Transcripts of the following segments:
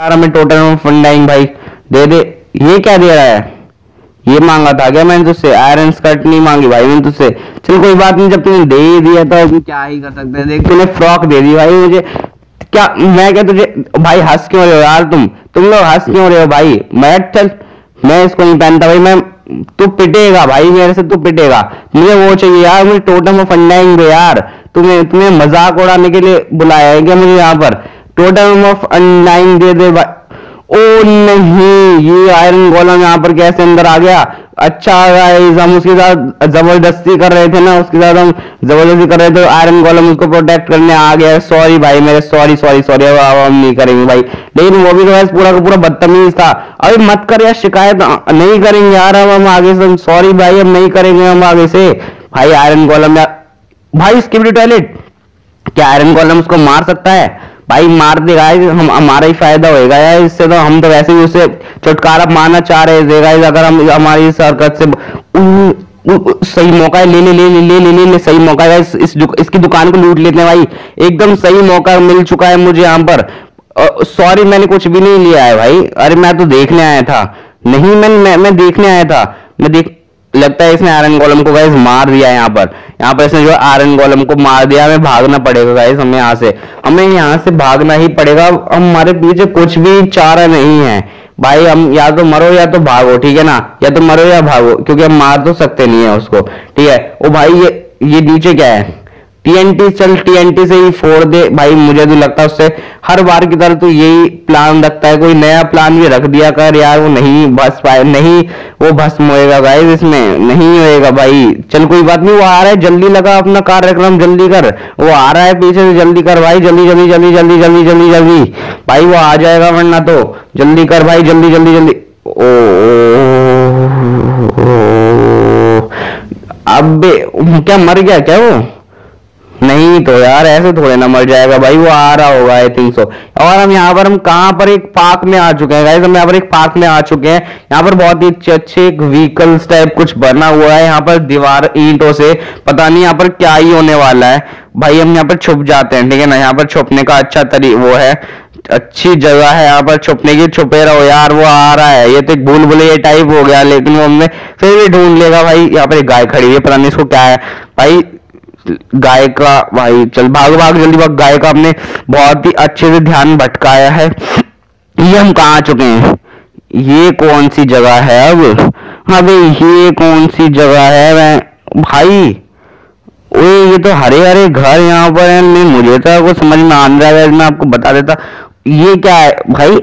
यार हमें टोटल फंडाइंग भाई। दे दे। ये क्या दे रहा है? ये मांगा था क्या मैंने तुझसे? आयरन स्कर्ट नहीं मांगी भाई मैंने तुझसे। चल कोई बात नहीं, जब तूने दे ही दिया अब क्या ही कर सकते देख, तूने फ्रॉक दे दी भाई मुझे। क्या, मैं क्या तुझे, भाई हंस क्यों रहे हो यार तुम? तुम लोग हंस क्यों रहे हो भाई? मैं, चल, मैं इसको नहीं पहनता भाई, मैं, तू पिटेगा भाई, मेरे से तू पिटेगा। मुझे वो चाहिए यार, मुझे टोटम दे यार। तुम्हें तुम्हें मज़ाक उड़ाने के लिए बुलाया है क्या मुझे यहाँ पर? टोटम ऑफ़ अंडाइंग दे दे भाई। ओ नहीं, ये आयरन गोलम यहाँ पर कैसे अंदर आ गया? अच्छा गाइस हम उसके साथ ज़बरदस्ती कर रहे थे ना, उसके साथ हम ज़बरदस्ती कर रहे थे आयरन गोलम उसको प्रोटेक्ट करने आ गया। सॉरी भाई, मेरे सॉरी सॉरी सॉरी अब हम नहीं करेंगे भाई। लेकिन वो भी तो पूरा का पूरा बदतमीज था। अभी मत कर यार, शिकायत नहीं करेंगे यार, अब हम आगे से सॉरी भाई, अब नहीं करेंगे हम आगे से। भाई आयरन गोलम यार, भाई इसकी टॉयलेट क्या आयरन गोलम उसको मार सकता है? भाई मार देगा हम हमारा ही फ़ायदा होएगा यार इससे तो हम तो वैसे ही उसे छुटकारा पाना चाह रहे थे गाइस अगर हम हमारी इस हरकत से उ, उ, उ, सही मौका है ले ले ले ले ले ले ले, ले सही मौका है इस, इस दुक, इसकी दुकान को लूट लेते हैं भाई एकदम सही मौका मिल चुका है मुझे यहाँ पर। सॉरी मैंने कुछ भी नहीं लिया है भाई अरे मैं तो देखने आया था नहीं मैं मैं, मैं देखने आया था मैं देख लगता है इसने आयरन गोलम को गाइस मार दिया यहाँ पर। यहाँ पर इसने जो आयरन गोलम को मार दिया हमें भागना पड़ेगा गाइस हमें यहाँ से। हमें यहाँ से भागना ही पड़ेगा। हमारे पीछे कुछ भी चारा नहीं है। भाई, हम या तो मरो या तो भागो, ठीक है ना? या तो मरो या भागो, क्योंकि हम मार तो सकते नहीं है उसको, ठीक है? ओ भाई, ये ये नीचे क्या है? टीएनटी चल टीएनटी से ही फोड़ दे। भाई, मुझे तो लगता है उससे हर बार की तरह तो यही प्लान रखता है, कोई नया प्लान भी रख दिया कर यार, वो नहीं बस पाए नहीं, वो भस्म होएगा गाइस इसमें, नहीं होएगा भाई। चल, कोई बात नहीं, वो आ रहा है, जल्दी लगा अपना कार्यक्रम, जल्दी कर। वो आ रहा है पीछे से, जल्दी कर भाई, जल्दी जल्दी जल्दी जल्दी जल्दी जल्दी जल्दी। भाई, वो आ जाएगा वरना तो। जल्दी कर भाई, जल्दी जल्दी जल्दी। ओ। अब, क्या मर गया क्या वो? नहीं तो यार, ऐसे थोड़े ना मर जाएगा भाई, वो आ रहा होगा आई थिंक सो और हम यहाँ पर, हम कहाँ पर, एक पार्क में आ चुके हैं। हम यहाँ पर एक पार्क में आ चुके हैं। यहाँ पर बहुत ही अच्छे अच्छे व्हीकल्स टाइप कुछ बना हुआ है। यहाँ पर दीवार ईंटों से, पता नहीं यहाँ पर क्या ही होने वाला है। भाई, हम यहाँ पर छुप जाते हैं, ठीक है ना? यहाँ पर छुपने का अच्छा तरी, वो है। अच्छी जगह है यहाँ पर, छुपने की, छुपे रहो यार, वो आ रहा है। ये तो एक भूल भूल टाइप हो गया, लेकिन वो हमने फिर भी ढूंढ लेगा भाई। यहाँ पर एक गाय खड़ी है, पता नहीं इसको क्या है। भाई गाय का भाई, चल भाग भाग, जल्दी भाग। गाय का हमने बहुत ही अच्छे से ध्यान भटकाया है। ये हम कहा आ चुके हैं? ये कौन सी जगह है अब? अबे, ये कौन सी जगह है मैं भाई ओए ये तो हरे हरे घर यहाँ पर है। नहीं मुझे तो कुछ समझ में आ रहा है, मैं आपको बता देता। ये क्या है? भाई,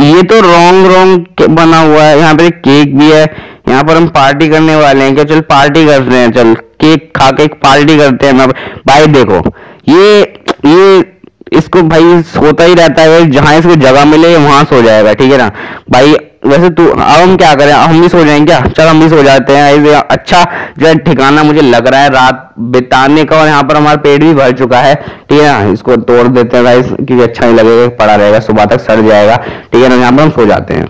ये तो रोंग रोंग बना हुआ है। यहाँ पर केक भी है। यहाँ पर हम पार्टी करने वाले हैं। क्या चल, पार्टी करते हैं, चल, केक खा के एक पार्टी करते हैं। भाई देखो, ये ये, इसको भाई सोता ही रहता है जहाँ इसको जगह मिले, वहाँ सो जाएगा, ठीक है ना? भाई, वैसे तू, अब हम क्या करें, हम भी सो जाएँगे क्या? चल, हम भी सो जाते हैं। अच्छा जो ठिकाना मुझे लग रहा है, रात बिताने का, और यहाँ पर हमारा पेट भी भर चुका है, ठीक है ना? इसको तोड़ देते हैं, भाई, क्योंकि अच्छा नहीं लगेगा, पड़ा रहेगा, सुबह तक सड़ जाएगा, ठीक है ना? यहाँ पर हम सो जाते हैं।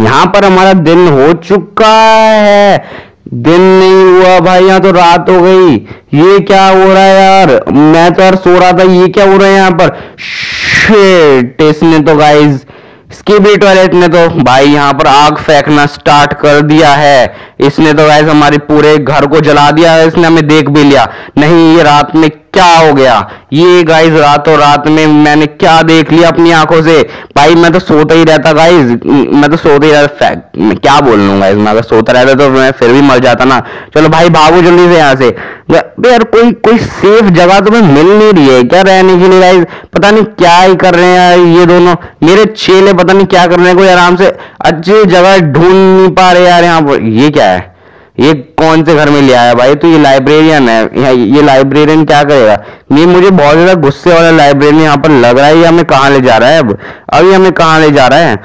यहाँ पर हमारा दिन हो चुका है। दिन नहीं हुआ भाई, यहाँ तो रात हो गई। ये क्या हो रहा है यार? मैं तो यार सो रहा था, ये क्या हो रहा है यहाँ पर? शेट इसने तो गाइज़ स्कीबी टॉयलेट ने तो भाई यहाँ पर आग फेंकना स्टार्ट कर दिया है। इसने तो गाइज़ हमारे पूरे घर को जला दिया है, इसने हमें देख भी लिया। नहीं, ये रात में क्या हो गया? ये गाइज़ रातों रात में मैंने क्या देख लिया अपनी आँखों से? भाई, मैं तो सोता ही रहता गाइज़ मैं तो सोता ही रहता मैं क्या बोल लूँ गाइज़ मैं अगर सोता रहता तो मैं फिर भी मर जाता ना। चलो भाई, भागो जल्दी से यहाँ से। यार कोई कोई सेफ़ जगह तो मिल नहीं रही है क्या रहने के लिए गाइज़ पता नहीं क्या ही कर रहे हैं ये दोनों। मेरे चेले पता नहीं क्या कर रहे हैं, कोई आराम से अच्छी जगह ढूंढ नहीं पा रहे यार यहाँ पर। ये क्या है? ये कौन से घर में ले आया भाई? तो ये लाइब्रेरियन है। ये लाइब्रेरियन क्या करेगा? ये मुझे बहुत ज़्यादा गुस्से वाला लाइब्रेरियन यहाँ पर लग रहा है। ये हमें कहाँ ले जा रहा है अब? अभी हमें कहाँ ले जा रहा है?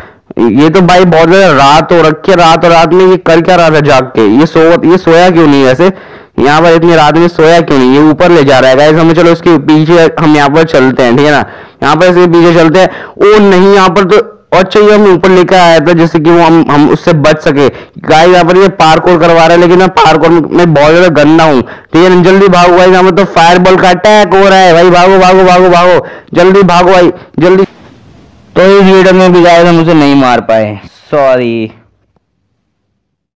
ये तो भाई बहुत ज़्यादा रात हो रखी है। रात और रात में ये कर क्या रहा था जाग के? ये सो ये सोया क्यों नहीं वैसे? यहाँ पर इतनी रात में सोया क्यों नहीं? ये ऊपर ले जा रहा है। गाइस हमें चलो इसके पीछे हम यहाँ पर चलते हैं, ठीक है ना? यहाँ पर इसके पीछे चलते हैं। ओ, नहीं, यहाँ पर तो और चाहिए हम ऊपर लेकर आया था जैसे कि वो हम हम उससे बच सके। गाय यहाँ पर ये पार्कोर करवा रहा है, लेकिन मैं पार्कोर में बहुत ज़्यादा गंदा हूँ। ठीक है जल्दी भागो भाई, यहाँ पर तो फायर बॉल का अटैक हो रहा है। भाई, भागो भागो भागो भागो। जल्दी भागो भाई, जल्दी। तो इस वीडियो में भी गाय हम उसे नहीं मार पाए। सॉरी